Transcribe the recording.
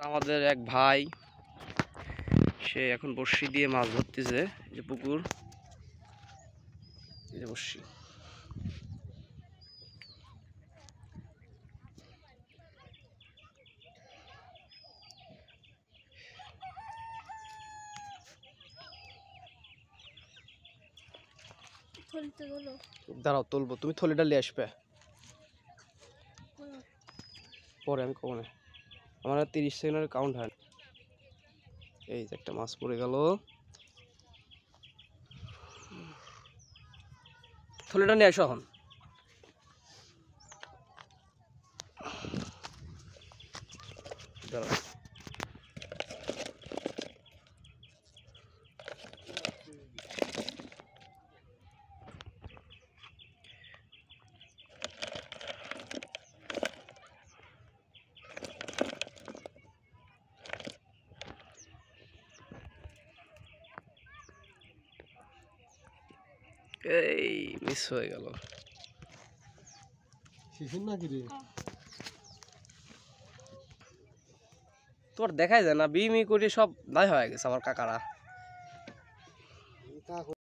আমাদের এক ভাই সে এখন বড়শি দিয়ে মাছ ধরতেছে যে পুকুর। এই যে গেলো দাঁড়াও তুলবো। তুমি থলিটা নিয়ে আসবে। পরে আমি কখনো আমার আর তিরিশ সেকেন্ডের কাউন্ট হয়। এই যে একটা মাছ পড়ে গেল। থলেটা নিয়ে আসো এখন। দাঁড়াও। এই মিস হয়ে গেল। তোর দেখাই যায় না বিমি করে সব দায় হয়ে গেছে আমার কাকারা।